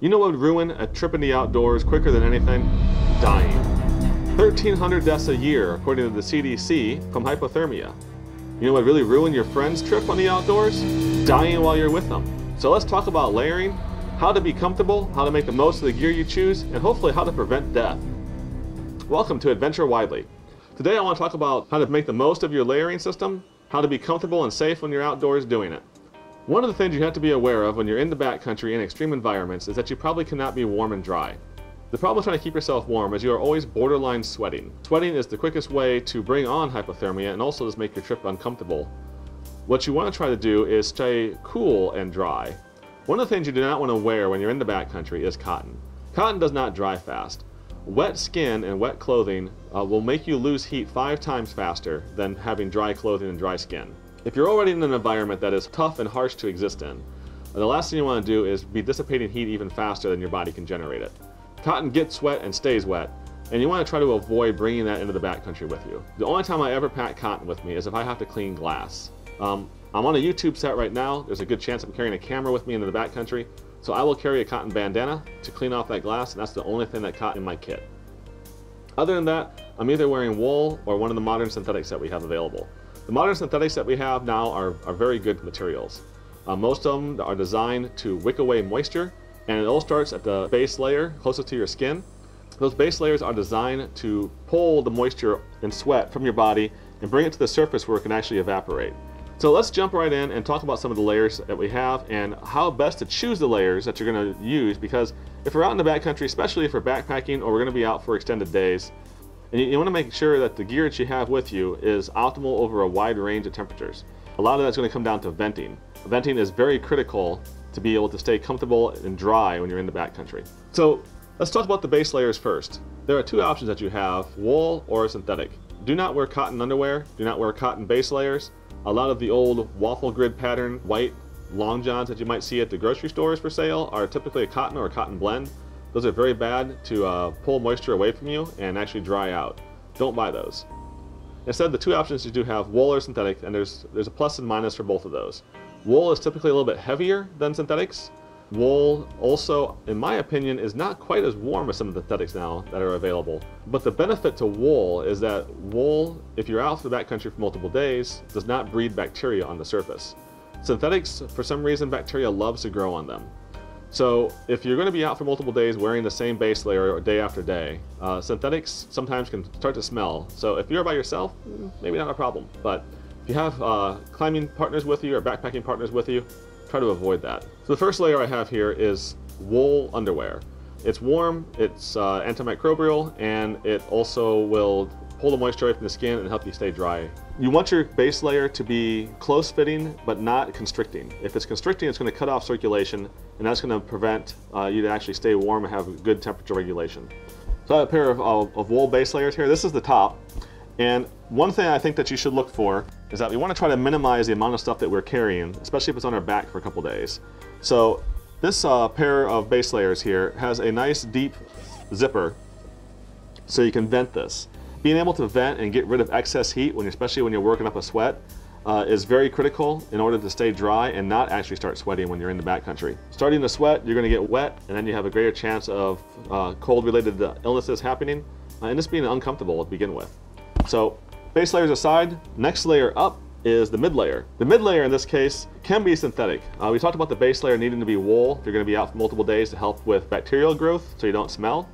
You know what would ruin a trip in the outdoors quicker than anything? Dying. 1,300 deaths a year, according to the CDC, from hypothermia. You know what really ruin your friend's trip on the outdoors? Dying while you're with them. So let's talk about layering, how to be comfortable, how to make the most of the gear you choose, and hopefully how to prevent death. Welcome to Adventure Widely. Today I want to talk about how to make the most of your layering system, how to be comfortable and safe when you're outdoors doing it. One of the things you have to be aware of when you're in the backcountry in extreme environments is that you probably cannot be warm and dry. The problem with trying to keep yourself warm is you are always borderline sweating. Sweating is the quickest way to bring on hypothermia and also just make your trip uncomfortable. What you want to try to do is stay cool and dry. One of the things you do not want to wear when you're in the backcountry is cotton. Cotton does not dry fast. Wet skin and wet clothing uh, will make you lose heat five times faster than having dry clothing and dry skin. If you're already in an environment that is tough and harsh to exist in, the last thing you want to do is be dissipating heat even faster than your body can generate it. Cotton gets wet and stays wet, and you want to try to avoid bringing that into the backcountry with you. The only time I ever pack cotton with me is if I have to clean glass. Um, I'm on a YouTube set right now. There's a good chance I'm carrying a camera with me into the backcountry, so I will carry a cotton bandana to clean off that glass, and that's the only thing that caught in my kit. Other than that, I'm either wearing wool or one of the modern synthetics that we have available. The modern synthetics that we have now are, are very good materials. Uh, most of them are designed to wick away moisture, and it all starts at the base layer closest to your skin. Those base layers are designed to pull the moisture and sweat from your body and bring it to the surface where it can actually evaporate. So let's jump right in and talk about some of the layers that we have and how best to choose the layers that you're going to use because if we're out in the backcountry, especially if we're backpacking or we're going to be out for extended days, and you, you want to make sure that the gear that you have with you is optimal over a wide range of temperatures. A lot of that's going to come down to venting. Venting is very critical to be able to stay comfortable and dry when you're in the backcountry. So let's talk about the base layers first. There are two options that you have, wool or synthetic. Do not wear cotton underwear, do not wear cotton base layers. A lot of the old waffle grid pattern white long johns that you might see at the grocery stores for sale are typically a cotton or a cotton blend. Those are very bad to uh, pull moisture away from you and actually dry out. Don't buy those. Instead, the two options you do have wool or synthetic, and there's, there's a plus and minus for both of those. Wool is typically a little bit heavier than synthetics. Wool also, in my opinion, is not quite as warm as some of the synthetics now that are available. But the benefit to wool is that wool, if you're out for the backcountry for multiple days, does not breed bacteria on the surface. Synthetics, for some reason, bacteria loves to grow on them. So if you're going to be out for multiple days wearing the same base layer day after day, uh, synthetics sometimes can start to smell. So if you're by yourself, maybe not a problem. But if you have uh, climbing partners with you or backpacking partners with you, try to avoid that. So the first layer I have here is wool underwear. It's warm, it's uh, antimicrobial, and it also will pull the moisture away from the skin and help you stay dry. You want your base layer to be close fitting, but not constricting. If it's constricting, it's gonna cut off circulation, and that's gonna prevent uh, you to actually stay warm and have good temperature regulation. So I have a pair of, of, of wool base layers here. This is the top. And one thing I think that you should look for is that we want to try to minimize the amount of stuff that we're carrying, especially if it's on our back for a couple days. So this uh, pair of base layers here has a nice deep zipper so you can vent this. Being able to vent and get rid of excess heat, when especially when you're working up a sweat, uh, is very critical in order to stay dry and not actually start sweating when you're in the backcountry. Starting to sweat, you're going to get wet, and then you have a greater chance of uh, cold-related illnesses happening, uh, and just being uncomfortable to begin with. So, base layers aside, next layer up is the mid layer. The mid layer in this case can be synthetic. Uh, we talked about the base layer needing to be wool if you're going to be out for multiple days to help with bacterial growth so you don't smell.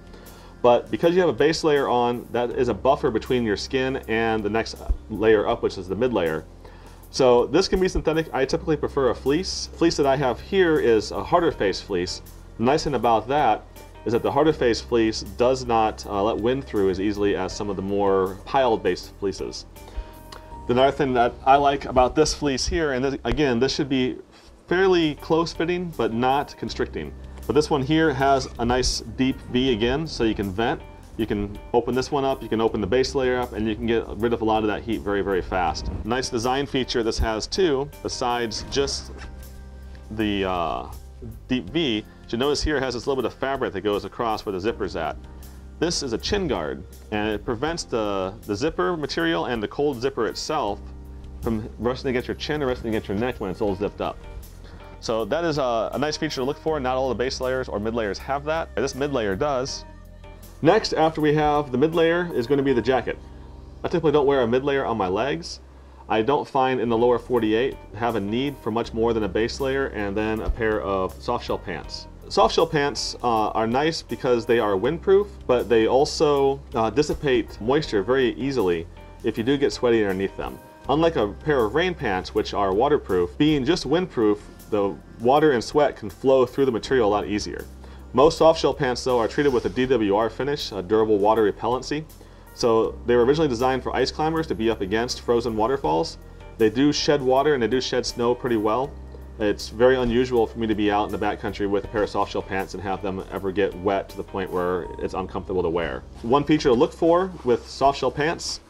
But because you have a base layer on, that is a buffer between your skin and the next layer up, which is the mid layer. So this can be synthetic. I typically prefer a fleece. Fleece that I have here is a harder face fleece. The nice thing about that is that the harder face fleece does not uh, let wind through as easily as some of the more piled based fleeces. The other thing that I like about this fleece here, and this, again, this should be fairly close fitting, but not constricting. But this one here has a nice deep V again, so you can vent. You can open this one up, you can open the base layer up, and you can get rid of a lot of that heat very, very fast. Nice design feature this has too, besides just the uh, deep V, you notice here it has this little bit of fabric that goes across where the zipper's at. This is a chin guard, and it prevents the, the zipper material and the cold zipper itself from resting against your chin or resting against your neck when it's all zipped up. So that is a, a nice feature to look for. Not all the base layers or mid layers have that. This mid layer does. Next, after we have the mid layer, is going to be the jacket. I typically don't wear a mid layer on my legs. I don't find in the lower 48 have a need for much more than a base layer and then a pair of soft shell pants. Soft shell pants uh, are nice because they are windproof, but they also uh, dissipate moisture very easily if you do get sweaty underneath them. Unlike a pair of rain pants, which are waterproof, being just windproof, the water and sweat can flow through the material a lot easier. Most soft shell pants though are treated with a DWR finish, a durable water repellency. So they were originally designed for ice climbers to be up against frozen waterfalls. They do shed water and they do shed snow pretty well. It's very unusual for me to be out in the backcountry with a pair of soft shell pants and have them ever get wet to the point where it's uncomfortable to wear. One feature to look for with soft shell pants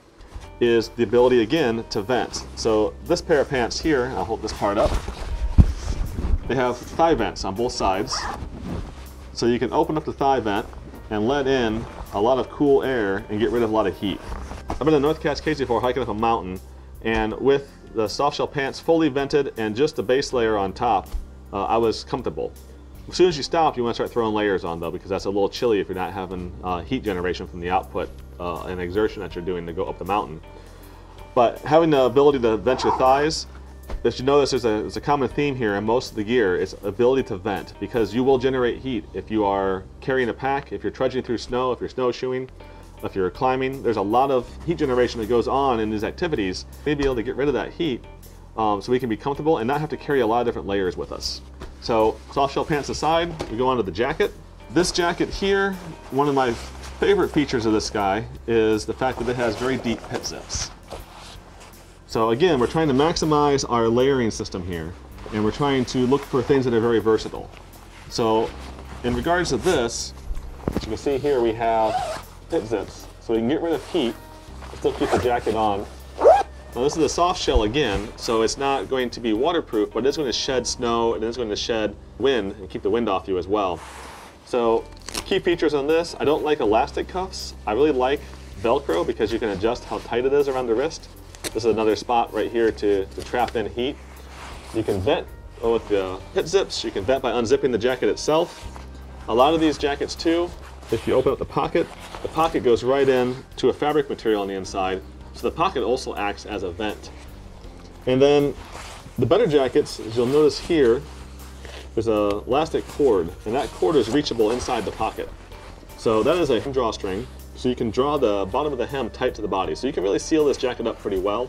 is the ability again to vent. So this pair of pants here, I'll hold this part up, they have thigh vents on both sides. So you can open up the thigh vent and let in a lot of cool air and get rid of a lot of heat. I've been in North Cascades before hiking up a mountain and with the soft shell pants fully vented and just the base layer on top, uh, I was comfortable. As soon as you stop, you want to start throwing layers on though because that's a little chilly if you're not having uh, heat generation from the output uh, and exertion that you're doing to go up the mountain. But having the ability to vent your thighs as you notice, there's a, there's a common theme here in most of the gear. It's ability to vent because you will generate heat if you are carrying a pack, if you're trudging through snow, if you're snowshoeing, if you're climbing. There's a lot of heat generation that goes on in these activities. We need to be able to get rid of that heat um, so we can be comfortable and not have to carry a lot of different layers with us. So soft shell pants aside, we go on to the jacket. This jacket here, one of my favorite features of this guy is the fact that it has very deep pit zips. So again, we're trying to maximize our layering system here, and we're trying to look for things that are very versatile. So in regards to this, you can see here we have pit zips. So we can get rid of heat, still keep the jacket on. Now this is a soft shell again, so it's not going to be waterproof, but it's going to shed snow and it's going to shed wind and keep the wind off you as well. So key features on this, I don't like elastic cuffs. I really like Velcro because you can adjust how tight it is around the wrist. This is another spot right here to, to trap in heat. You can vent oh, with the pit zips. You can vent by unzipping the jacket itself. A lot of these jackets too, if you open up the pocket, the pocket goes right in to a fabric material on the inside. So the pocket also acts as a vent. And then the better jackets, as you'll notice here, there's a elastic cord, and that cord is reachable inside the pocket. So that is a drawstring. So you can draw the bottom of the hem tight to the body. So you can really seal this jacket up pretty well,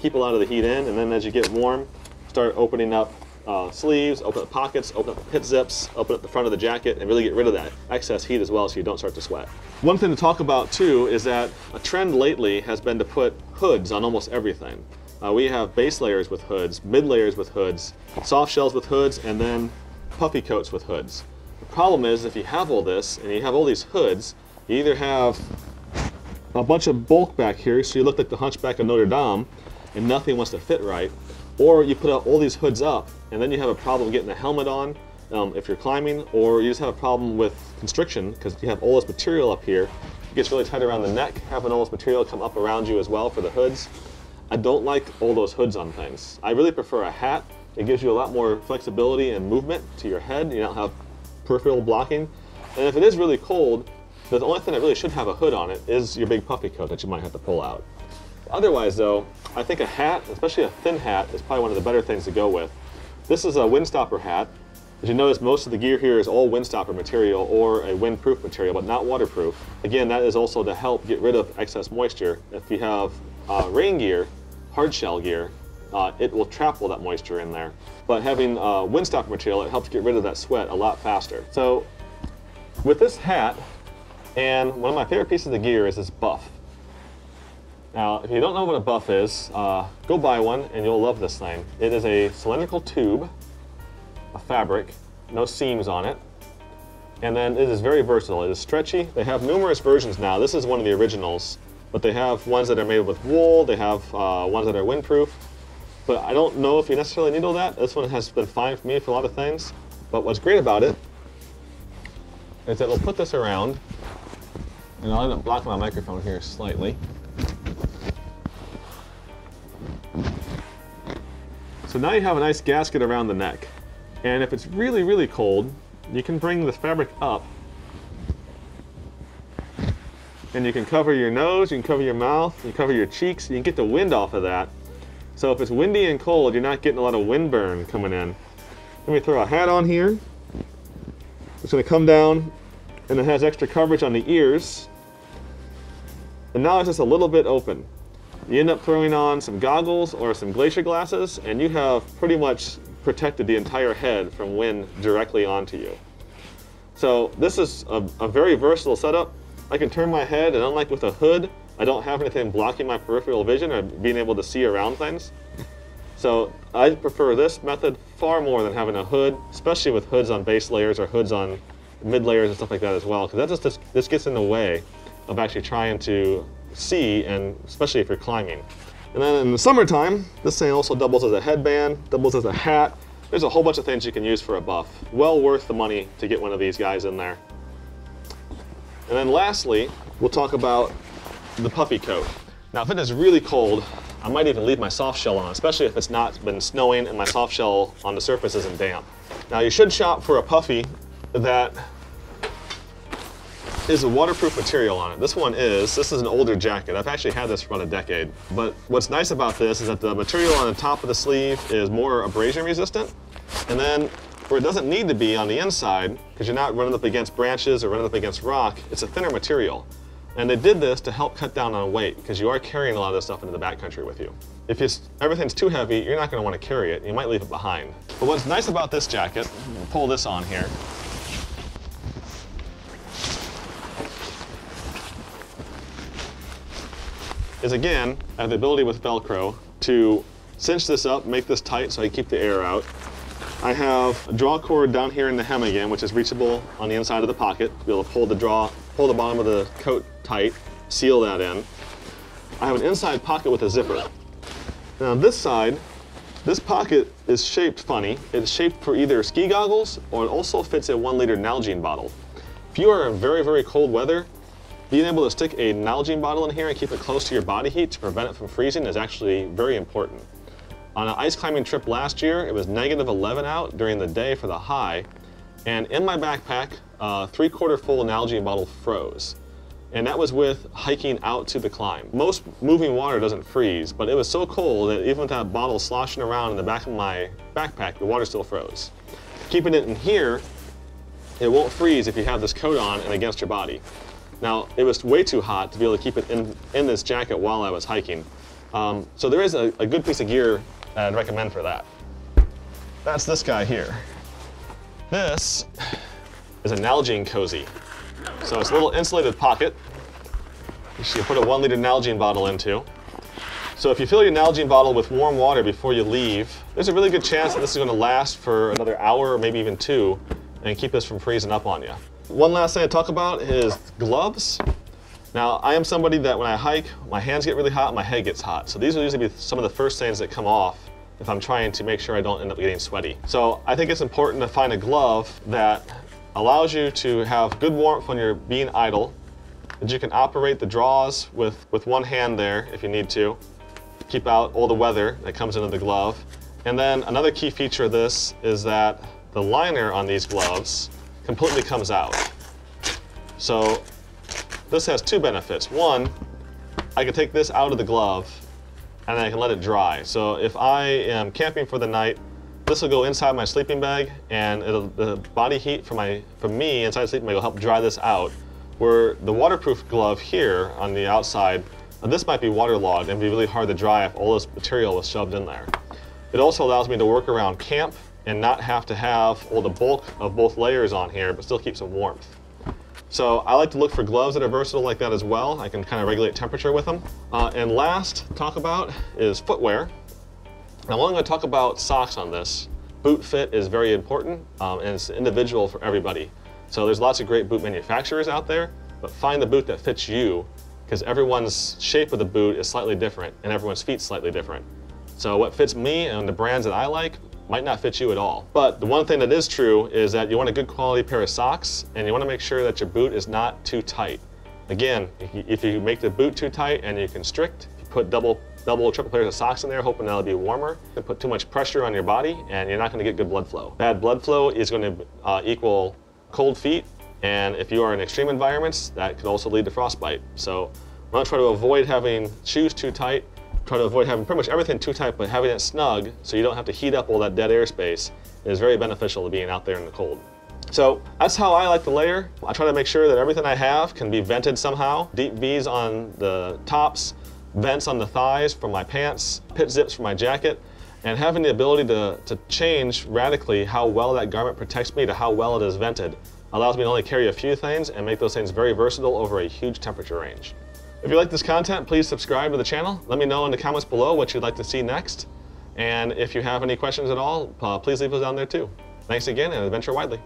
keep a lot of the heat in, and then as you get warm, start opening up uh, sleeves, open up pockets, open up the pit zips, open up the front of the jacket, and really get rid of that excess heat as well so you don't start to sweat. One thing to talk about too is that a trend lately has been to put hoods on almost everything. Uh, we have base layers with hoods, mid layers with hoods, soft shells with hoods, and then puffy coats with hoods. The problem is if you have all this and you have all these hoods, you either have a bunch of bulk back here, so you look like the hunchback of Notre Dame, and nothing wants to fit right, or you put all these hoods up, and then you have a problem getting a helmet on um, if you're climbing, or you just have a problem with constriction because you have all this material up here. It gets really tight around the neck, having all this material come up around you as well for the hoods. I don't like all those hoods on things. I really prefer a hat. It gives you a lot more flexibility and movement to your head. You don't have peripheral blocking. And if it is really cold, the only thing that really should have a hood on it is your big puffy coat that you might have to pull out. Otherwise though, I think a hat, especially a thin hat, is probably one of the better things to go with. This is a windstopper hat. As you notice, most of the gear here is all windstopper material or a windproof material, but not waterproof. Again, that is also to help get rid of excess moisture. If you have uh, rain gear, hard shell gear, uh, it will trap all that moisture in there. But having uh, windstopper material, it helps get rid of that sweat a lot faster. So with this hat, and one of my favorite pieces of gear is this buff. Now, if you don't know what a buff is, uh, go buy one and you'll love this thing. It is a cylindrical tube, a fabric, no seams on it. And then it is very versatile. It is stretchy. They have numerous versions now. This is one of the originals, but they have ones that are made with wool. They have uh, ones that are windproof. But I don't know if you necessarily need all that. This one has been fine for me for a lot of things. But what's great about it is that it'll put this around and I'll up blocking my microphone here slightly. So now you have a nice gasket around the neck. And if it's really, really cold, you can bring the fabric up and you can cover your nose, you can cover your mouth, you can cover your cheeks, you can get the wind off of that. So if it's windy and cold, you're not getting a lot of wind burn coming in. Let me throw a hat on here. It's gonna come down and it has extra coverage on the ears. And now it's just a little bit open. You end up throwing on some goggles or some glacier glasses and you have pretty much protected the entire head from wind directly onto you. So this is a, a very versatile setup. I can turn my head, and unlike with a hood, I don't have anything blocking my peripheral vision or being able to see around things. So I prefer this method far more than having a hood, especially with hoods on base layers or hoods on mid layers and stuff like that as well, because that just this, this gets in the way of actually trying to see, and especially if you're climbing. And then in the summertime, this thing also doubles as a headband, doubles as a hat. There's a whole bunch of things you can use for a buff. Well worth the money to get one of these guys in there. And then lastly, we'll talk about the puffy coat. Now, if it is really cold, I might even leave my soft shell on, especially if it's not been snowing and my soft shell on the surface isn't damp. Now, you should shop for a puffy that is a waterproof material on it. This one is. This is an older jacket. I've actually had this for about a decade. But what's nice about this is that the material on the top of the sleeve is more abrasion resistant. And then where it doesn't need to be on the inside, because you're not running up against branches or running up against rock, it's a thinner material. And they did this to help cut down on weight, because you are carrying a lot of this stuff into the backcountry with you. If you, everything's too heavy, you're not going to want to carry it. You might leave it behind. But what's nice about this jacket, pull this on here, is again, I have the ability with Velcro to cinch this up, make this tight so I keep the air out. I have a draw cord down here in the hem again, which is reachable on the inside of the pocket to be able to pull the draw, pull the bottom of the coat tight, seal that in. I have an inside pocket with a zipper. Now this side, this pocket is shaped funny. It's shaped for either ski goggles or it also fits a one liter Nalgene bottle. If you are in very, very cold weather, being able to stick a Nalgene bottle in here and keep it close to your body heat to prevent it from freezing is actually very important. On an ice climbing trip last year, it was negative 11 out during the day for the high, and in my backpack, uh, a three quarter full Nalgene bottle froze. And that was with hiking out to the climb. Most moving water doesn't freeze, but it was so cold that even with that bottle sloshing around in the back of my backpack, the water still froze. Keeping it in here, it won't freeze if you have this coat on and against your body. Now, it was way too hot to be able to keep it in, in this jacket while I was hiking. Um, so there is a, a good piece of gear I'd recommend for that. That's this guy here. This is a Nalgene cozy. So it's a little insulated pocket. You can put a one liter Nalgene bottle into. So if you fill your Nalgene bottle with warm water before you leave, there's a really good chance that this is going to last for another hour or maybe even two and keep this from freezing up on you. One last thing to talk about is gloves. Now, I am somebody that when I hike, my hands get really hot, my head gets hot. So these will usually be some of the first things that come off if I'm trying to make sure I don't end up getting sweaty. So I think it's important to find a glove that allows you to have good warmth when you're being idle, that you can operate the draws with, with one hand there if you need to, keep out all the weather that comes into the glove. And then another key feature of this is that the liner on these gloves completely comes out. So this has two benefits. One, I can take this out of the glove and I can let it dry. So if I am camping for the night, this will go inside my sleeping bag and the body heat from, my, from me inside the sleeping bag will help dry this out. Where the waterproof glove here on the outside, this might be waterlogged and be really hard to dry if all this material was shoved in there. It also allows me to work around camp and not have to have all the bulk of both layers on here, but still keep some warmth. So I like to look for gloves that are versatile like that as well. I can kind of regulate temperature with them. Uh, and last talk about is footwear. Now I'm only going to talk about socks on this. Boot fit is very important um, and it's individual for everybody. So there's lots of great boot manufacturers out there, but find the boot that fits you because everyone's shape of the boot is slightly different and everyone's feet slightly different. So what fits me and the brands that I like might not fit you at all. But the one thing that is true is that you want a good quality pair of socks and you want to make sure that your boot is not too tight. Again, if you make the boot too tight and you constrict, you put double double triple pairs of socks in there, hoping that'll be warmer. You put too much pressure on your body, and you're not going to get good blood flow. Bad blood flow is going to uh, equal cold feet, and if you are in extreme environments, that could also lead to frostbite. So I'm going to try to avoid having shoes too tight, try to avoid having pretty much everything too tight, but having it snug so you don't have to heat up all that dead airspace is very beneficial to being out there in the cold. So that's how I like to layer. I try to make sure that everything I have can be vented somehow. Deep V's on the tops, vents on the thighs for my pants, pit zips for my jacket, and having the ability to, to change radically how well that garment protects me to how well it is vented allows me to only carry a few things and make those things very versatile over a huge temperature range. If you like this content, please subscribe to the channel. Let me know in the comments below what you'd like to see next. And if you have any questions at all, uh, please leave those down there too. Thanks again and adventure widely.